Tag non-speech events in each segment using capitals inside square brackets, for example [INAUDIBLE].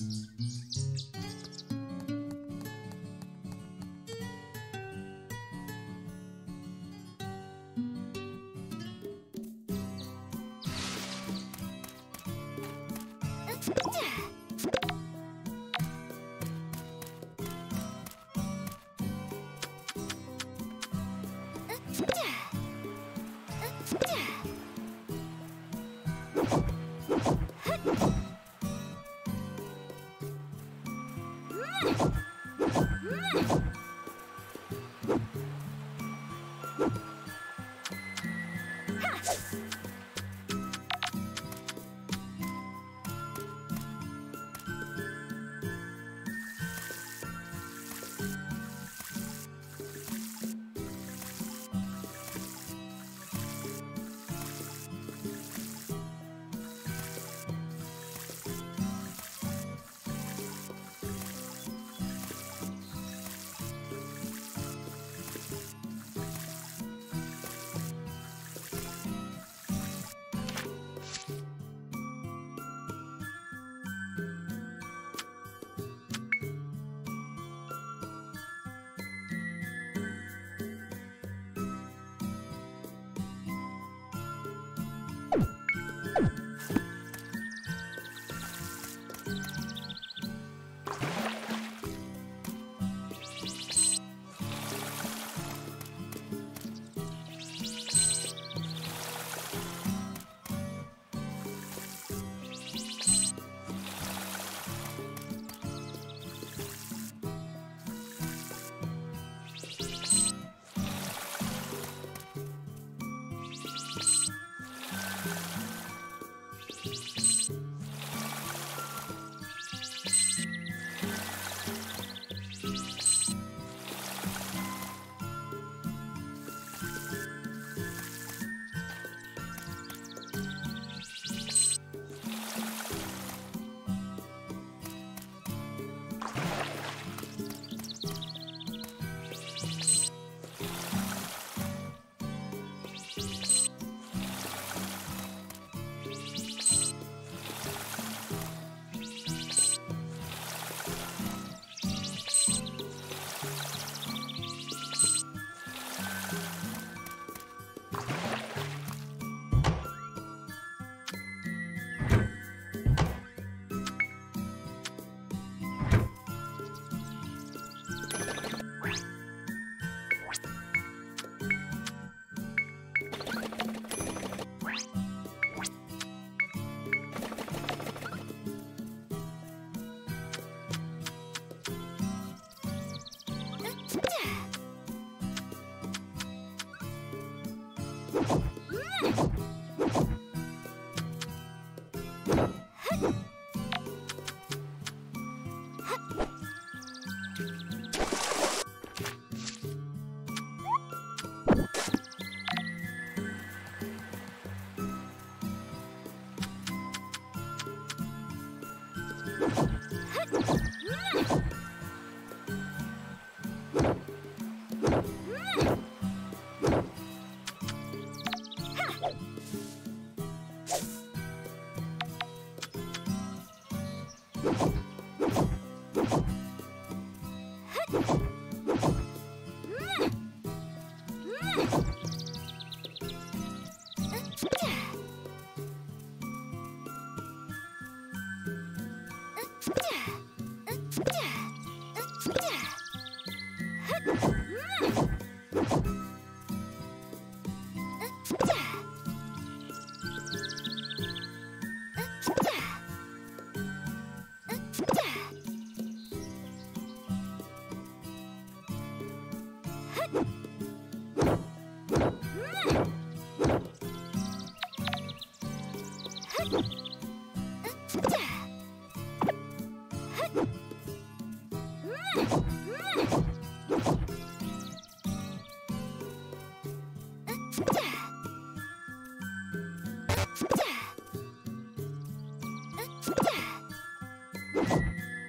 うん。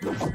Let's go.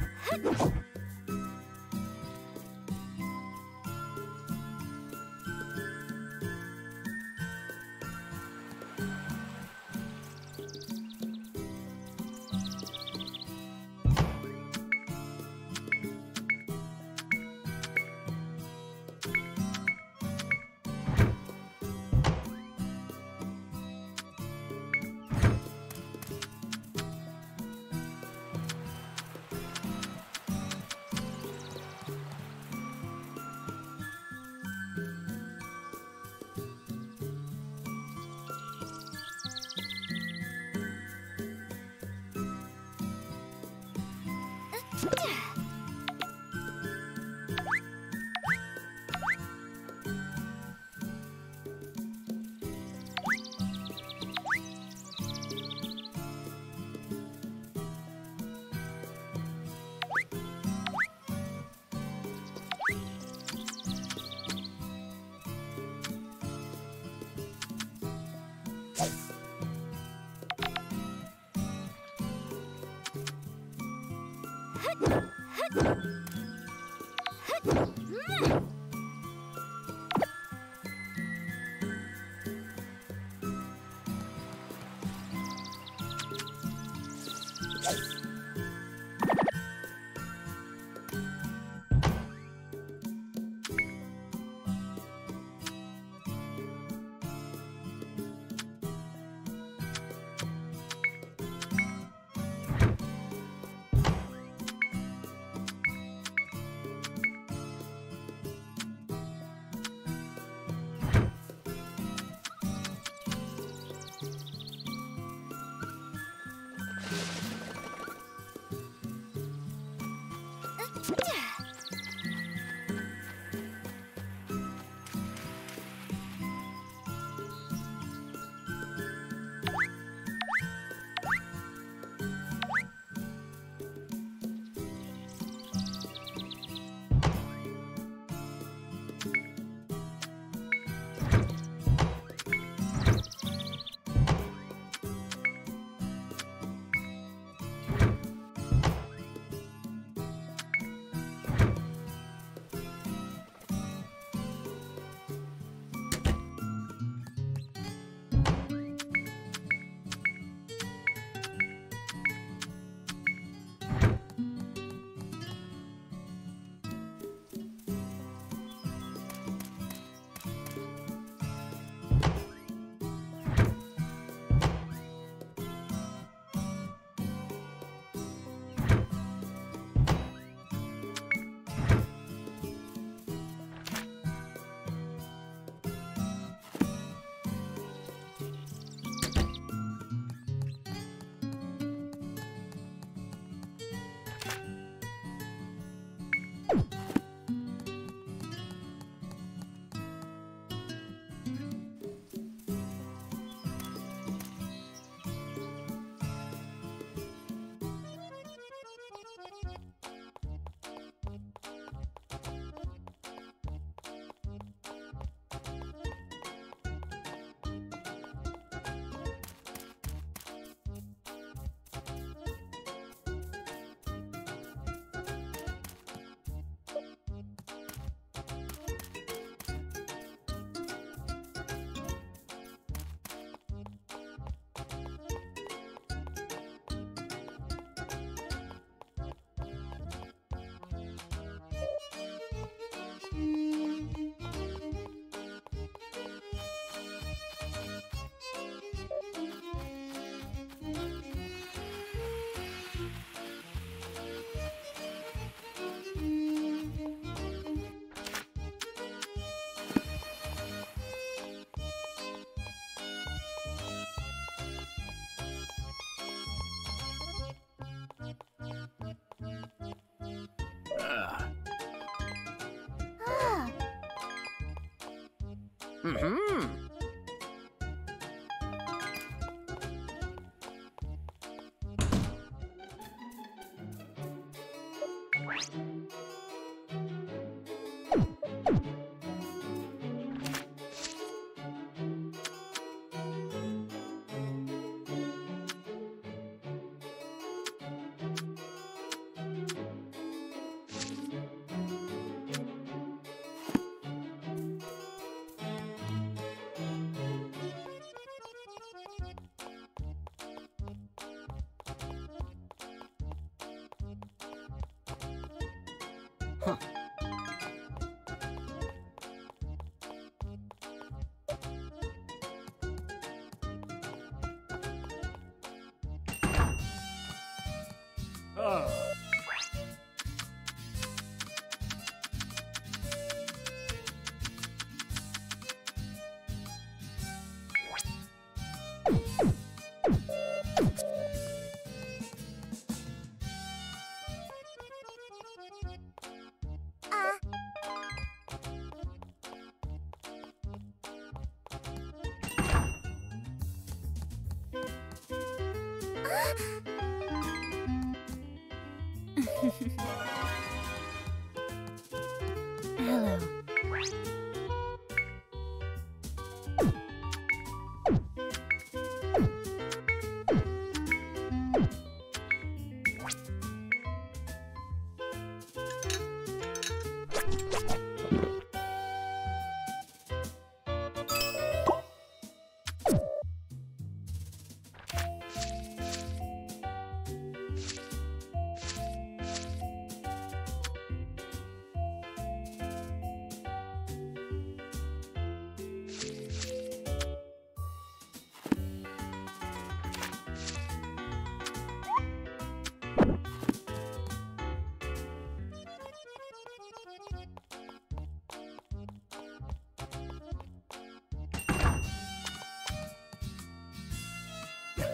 Mm-hmm. Oh.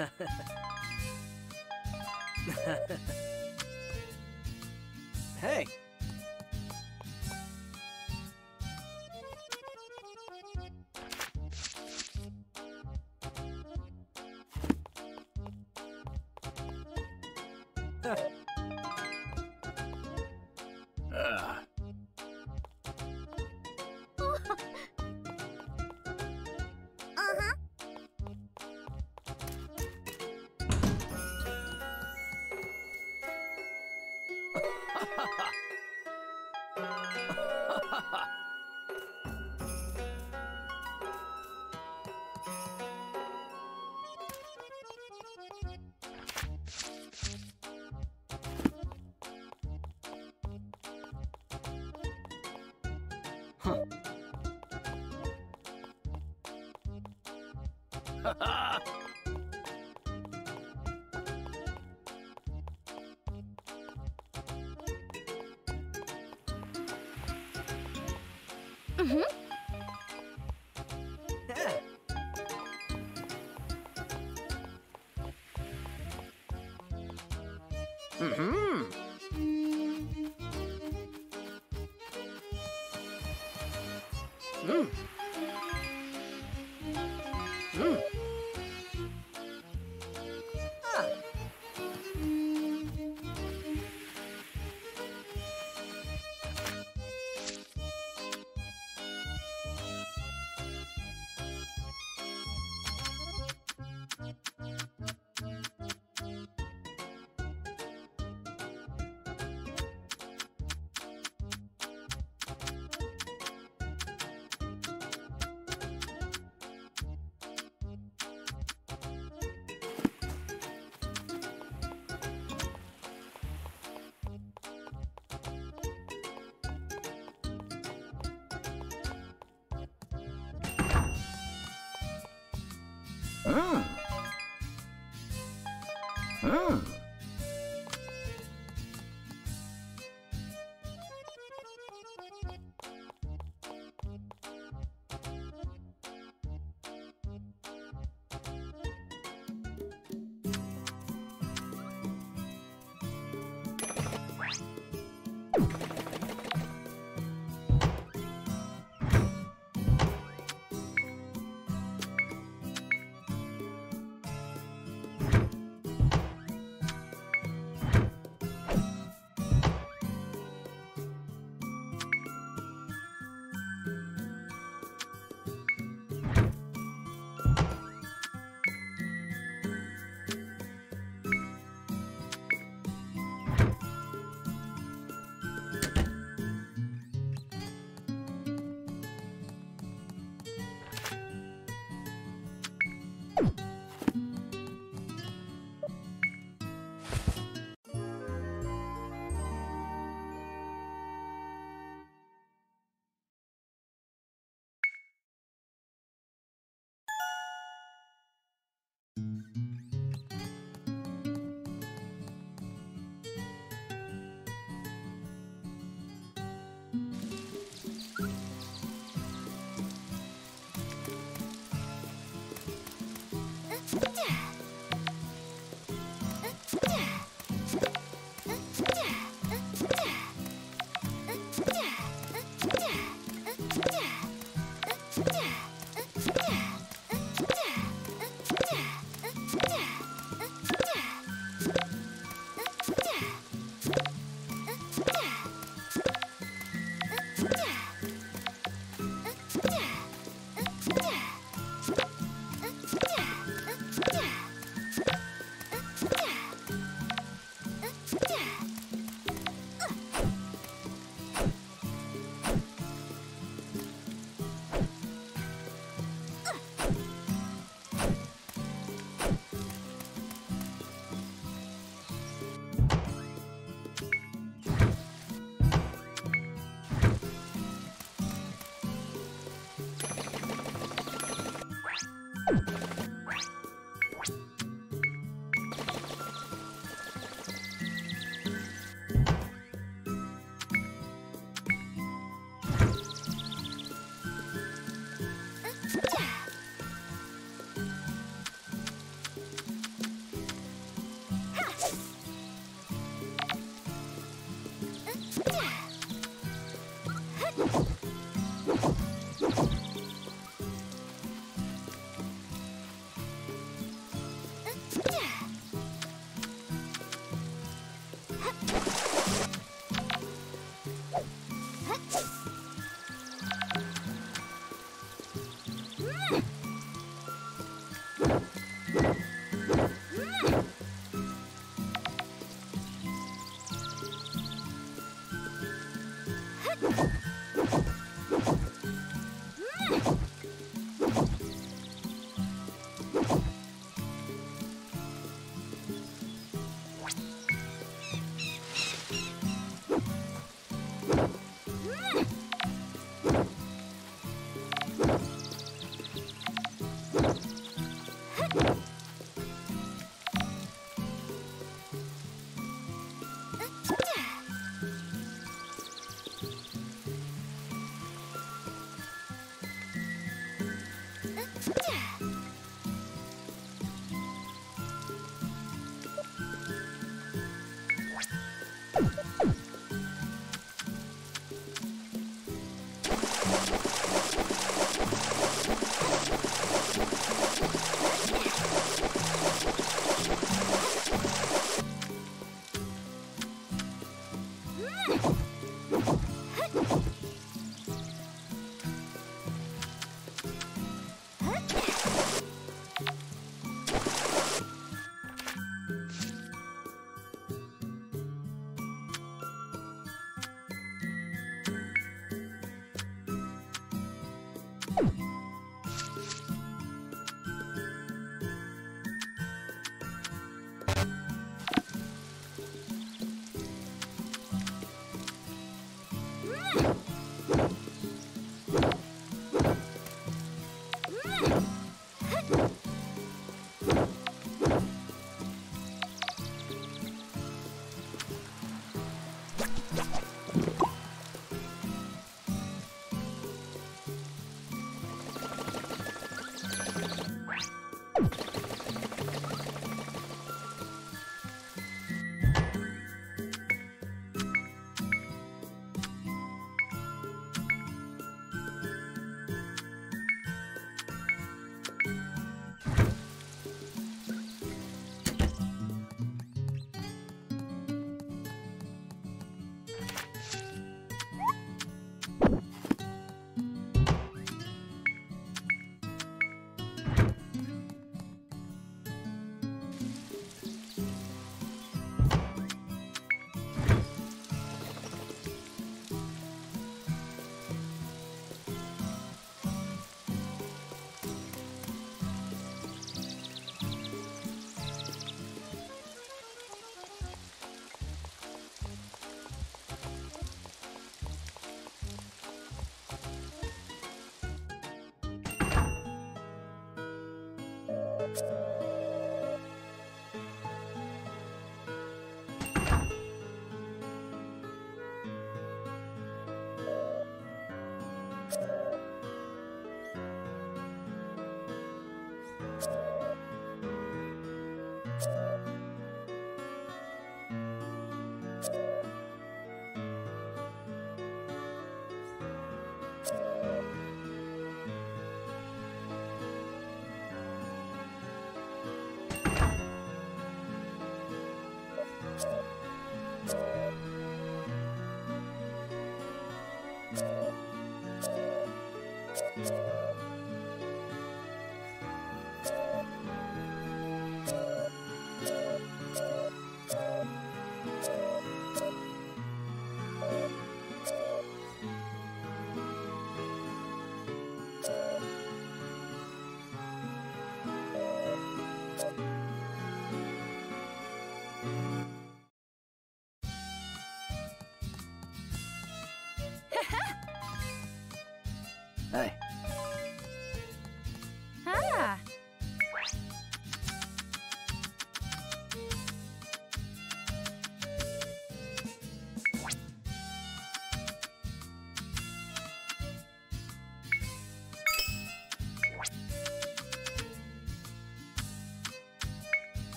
[LAUGHS] hey, Ugh. [LAUGHS] ああ! Mm. Mm.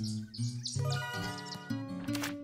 Thank you.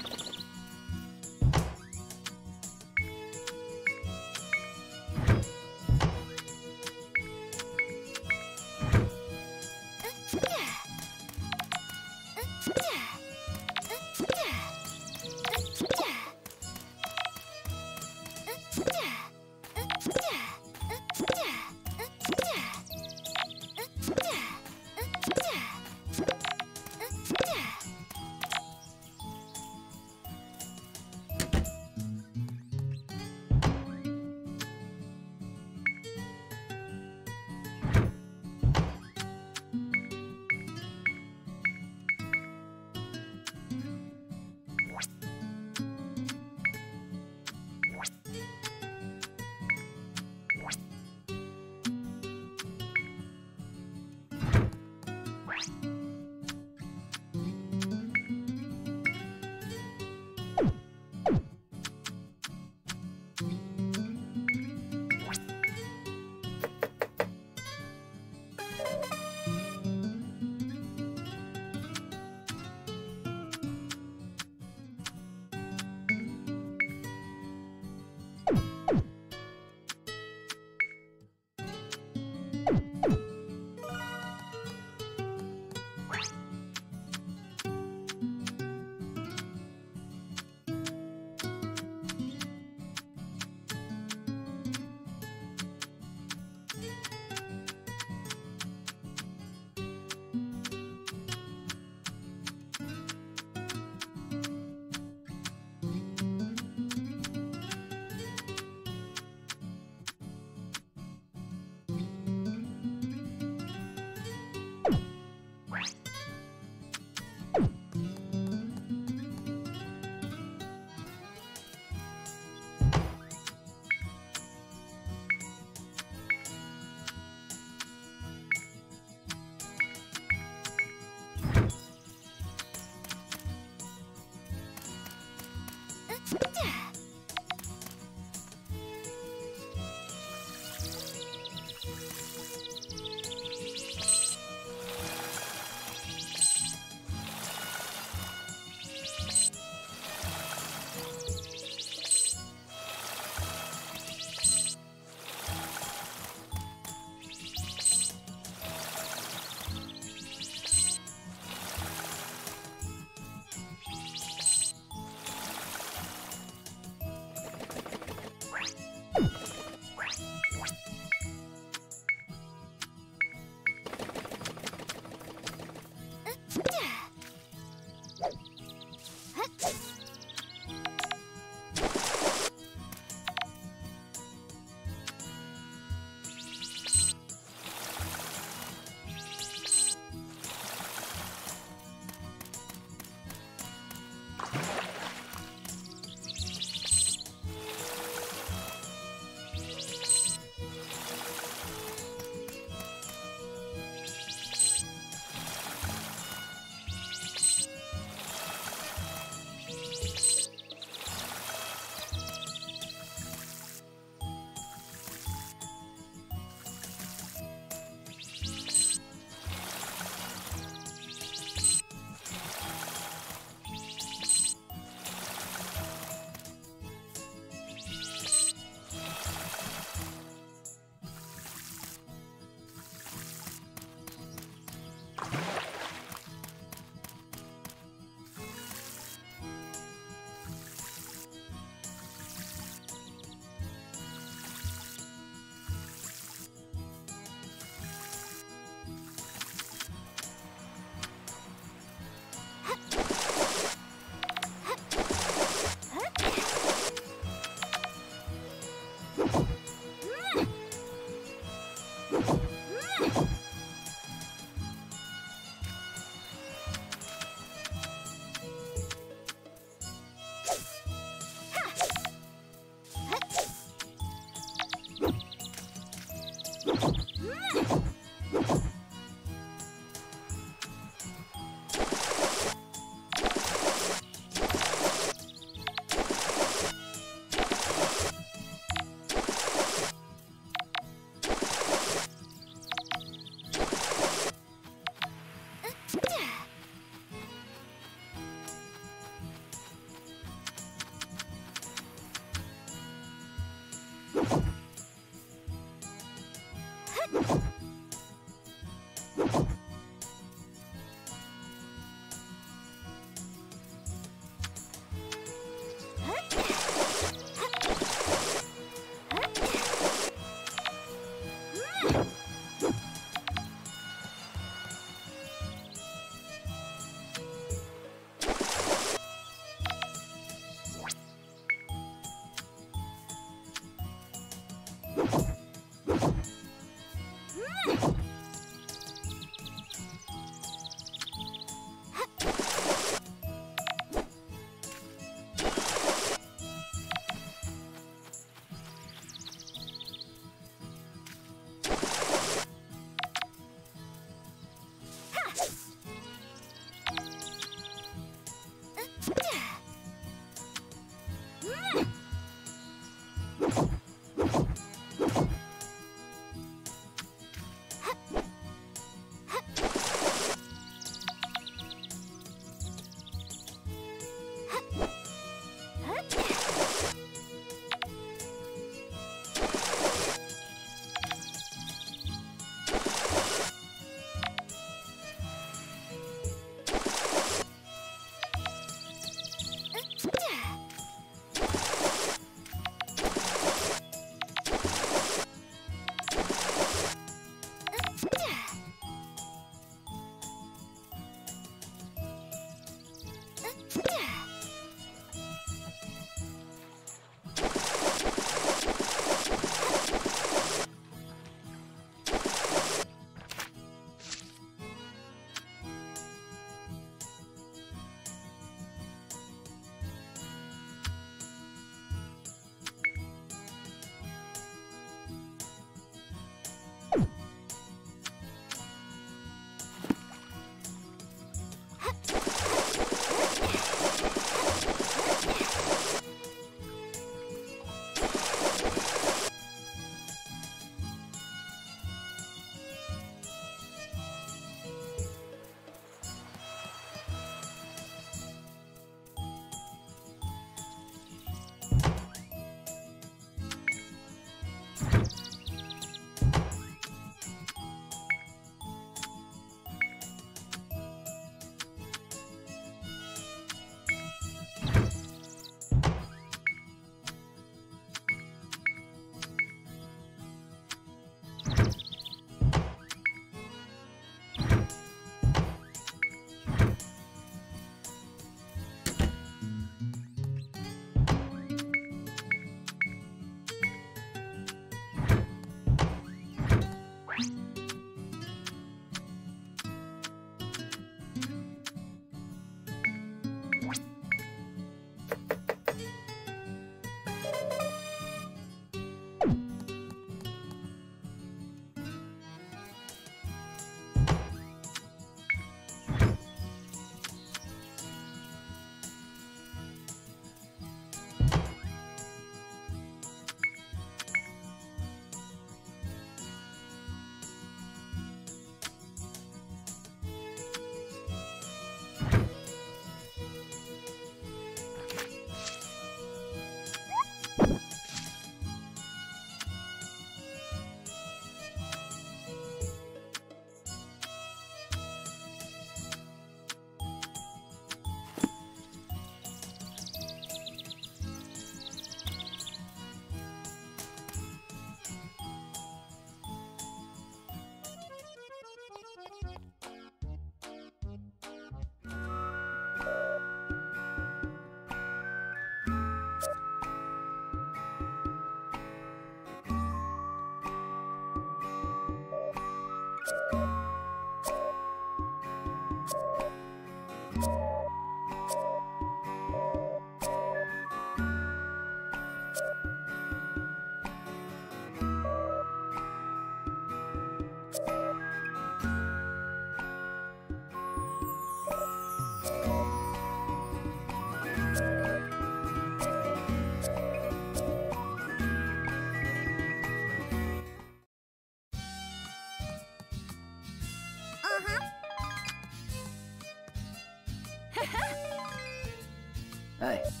Hey.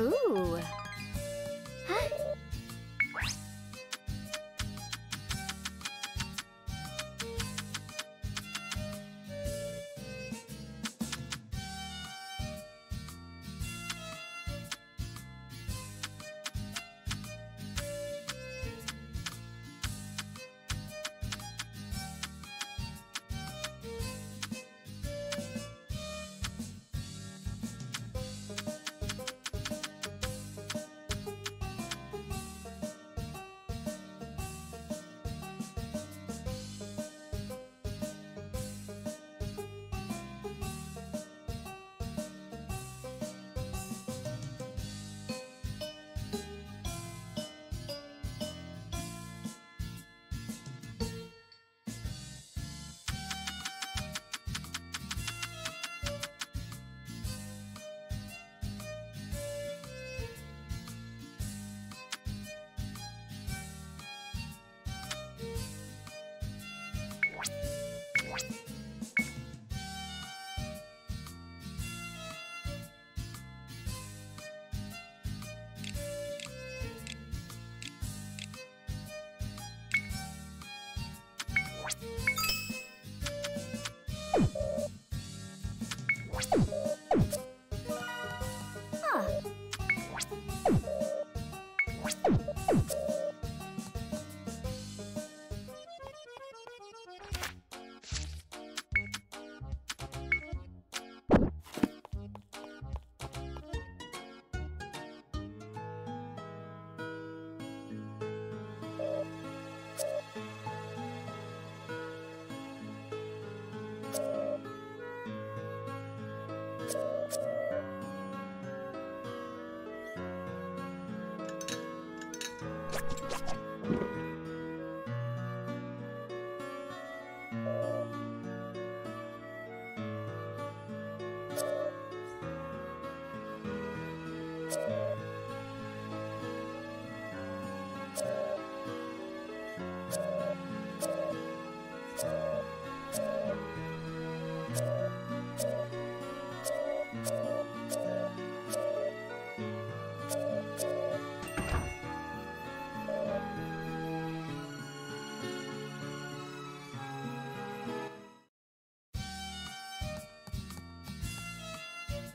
Ooh.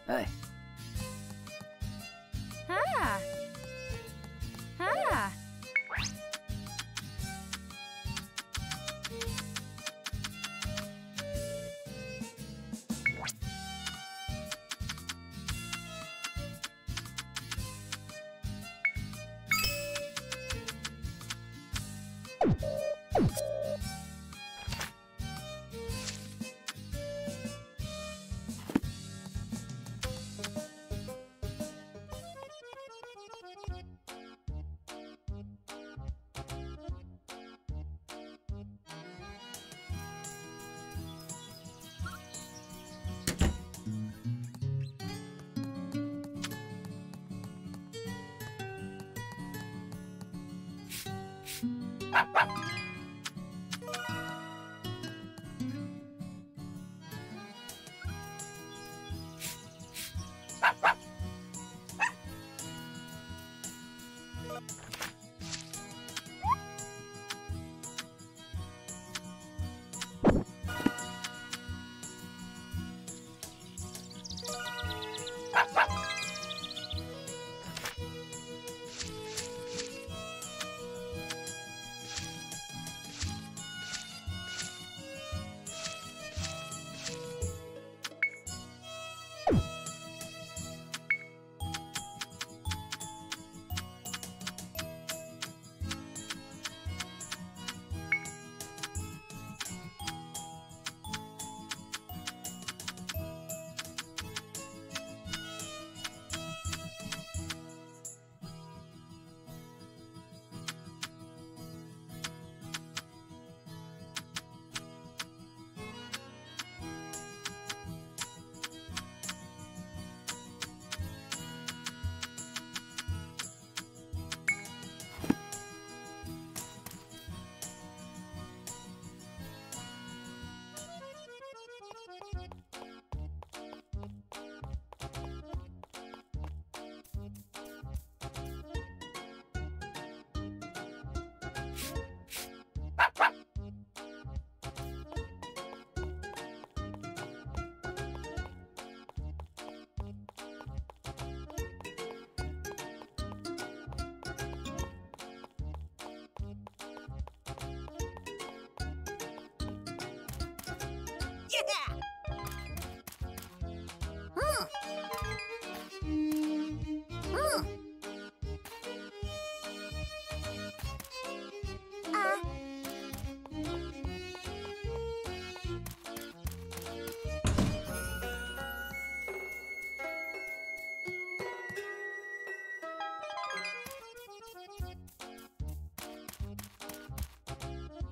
Hey. Ha ha ha!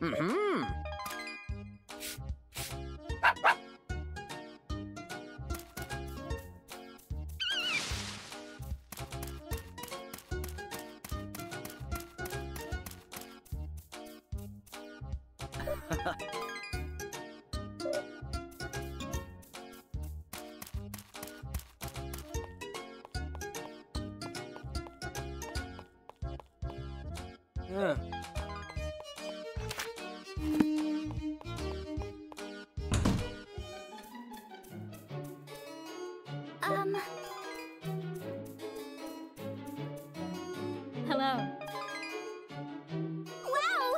Mm-hmm. Huh. [LAUGHS] Um. Hello. Wow!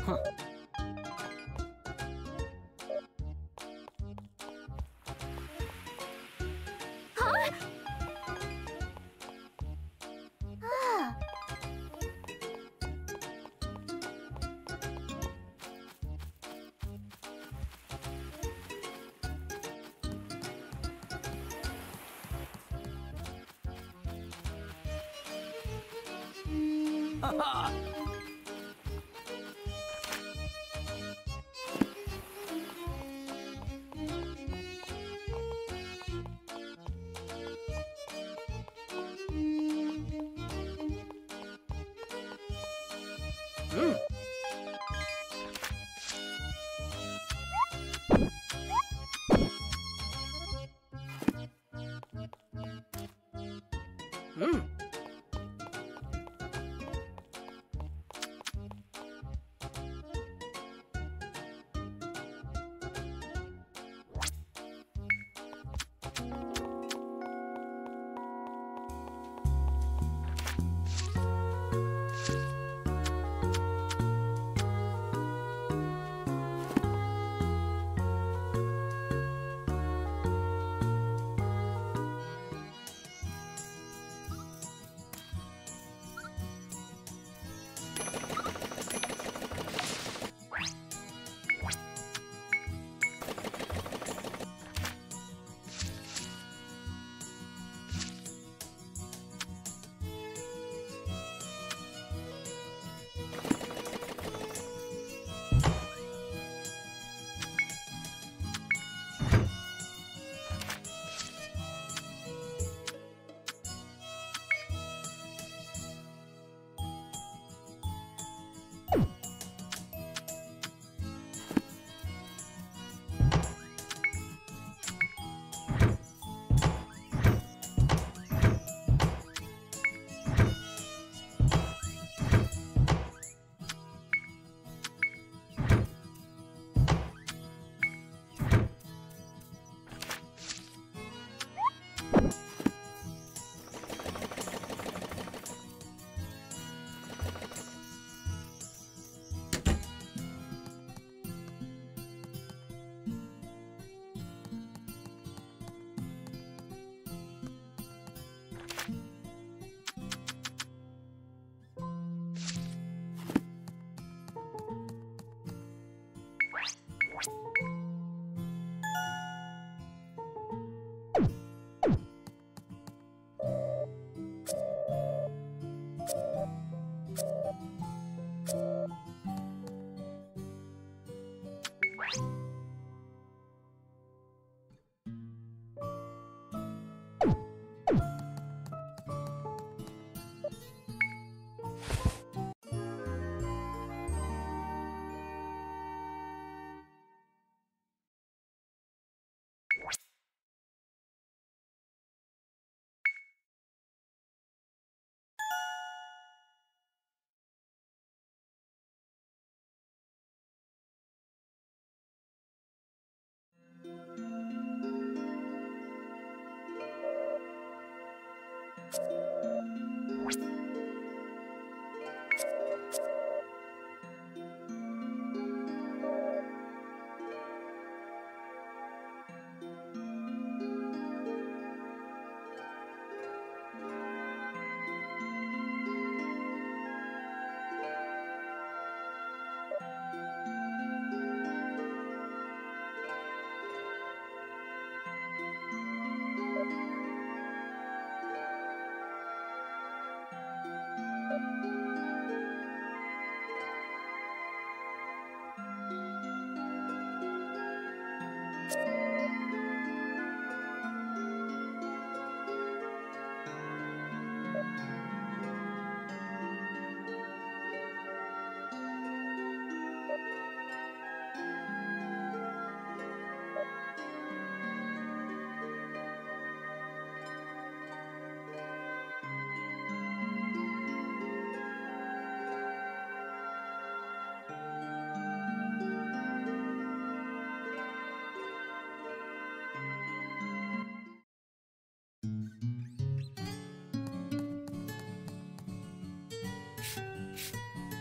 Huh? Mm.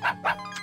ha ha ha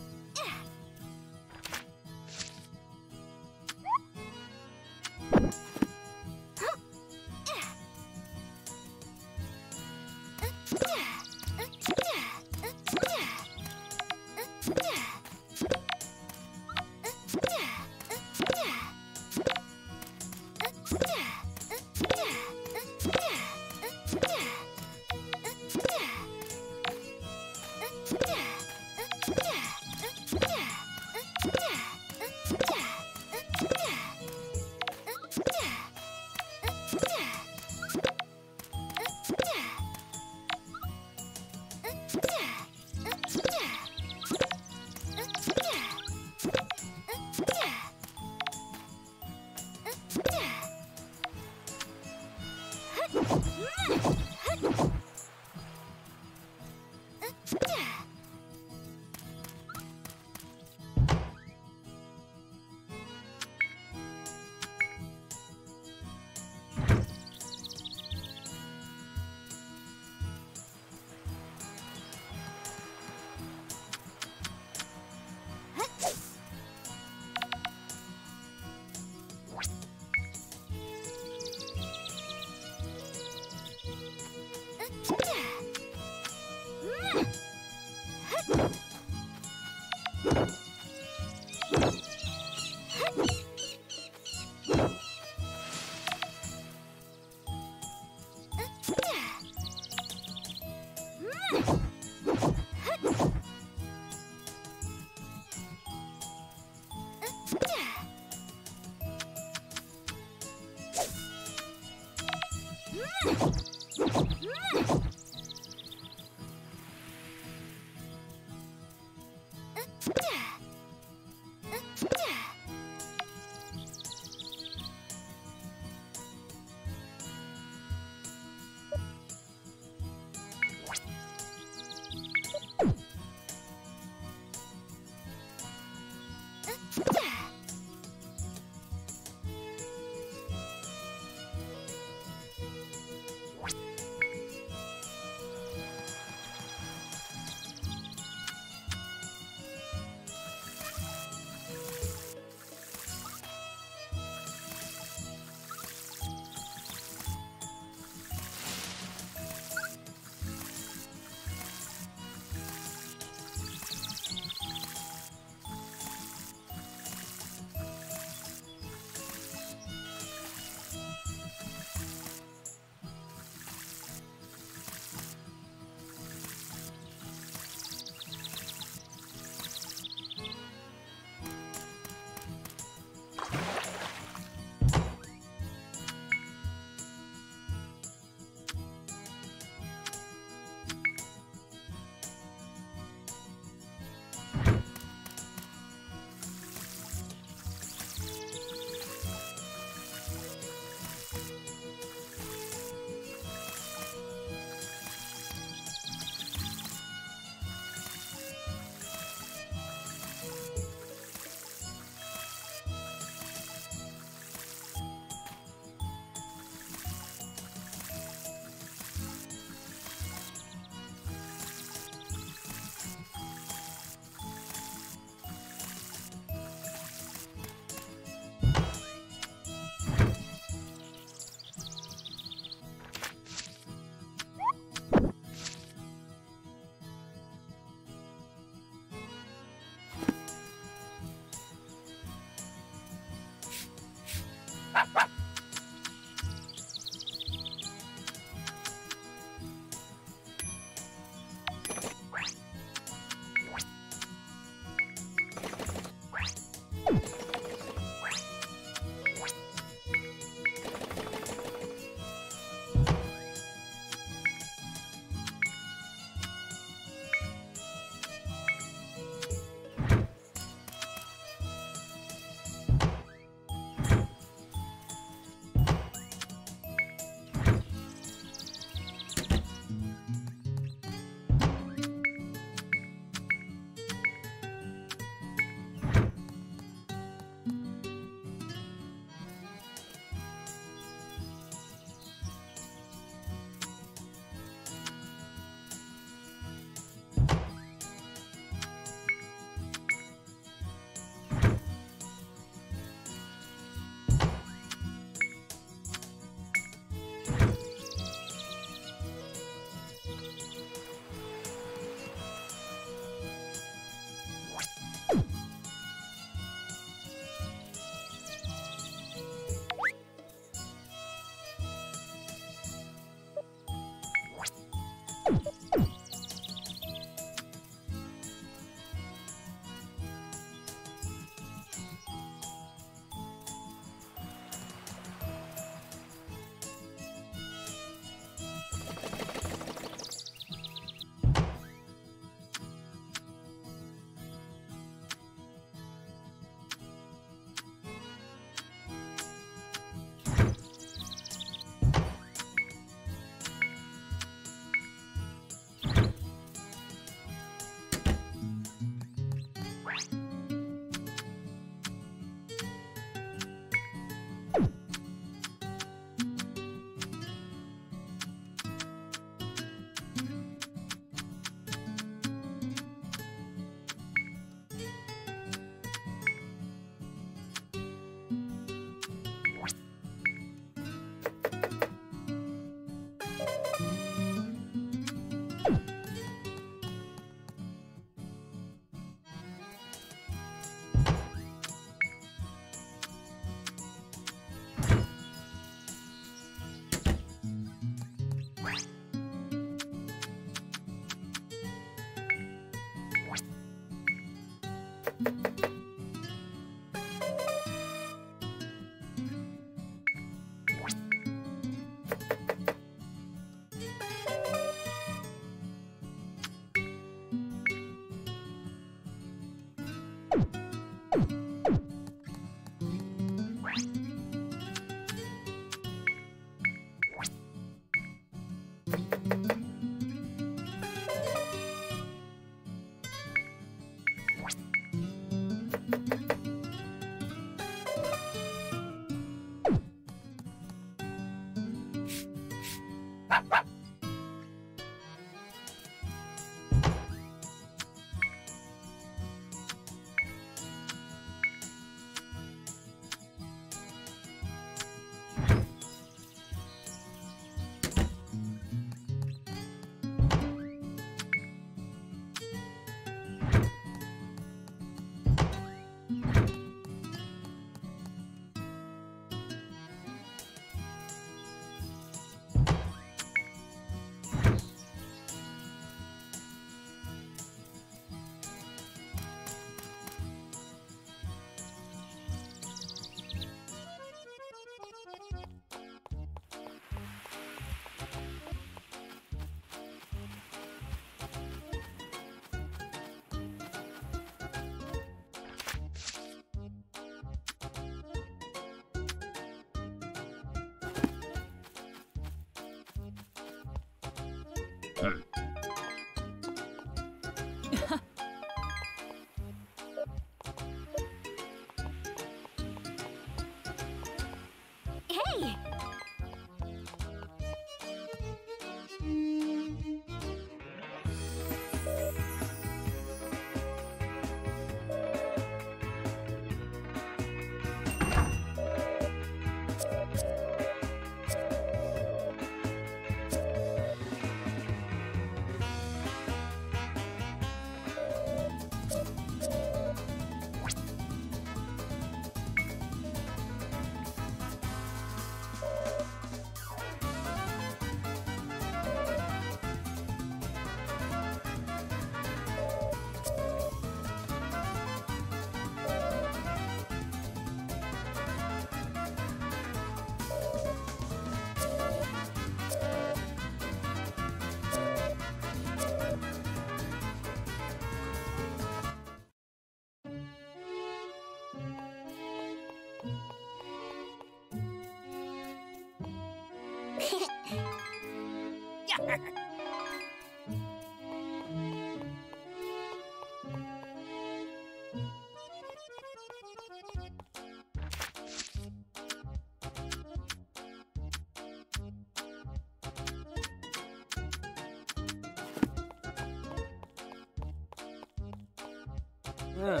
Uh.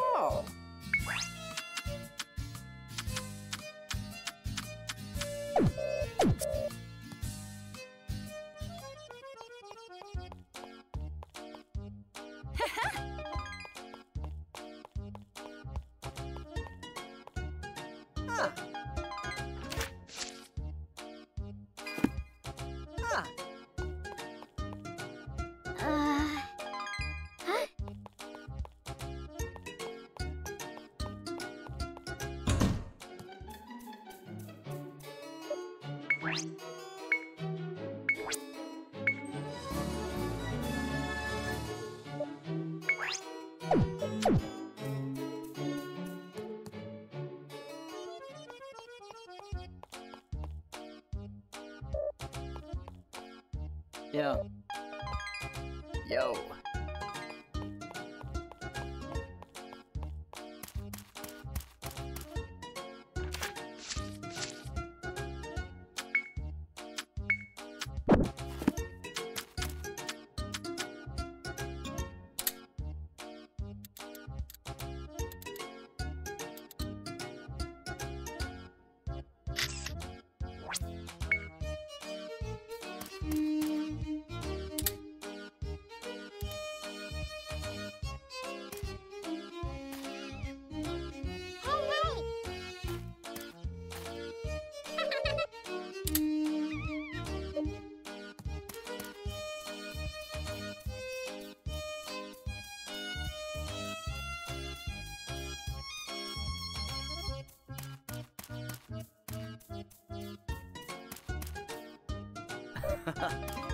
Oh. [LAUGHS] Ah. Yo. Uh, hey. Hello.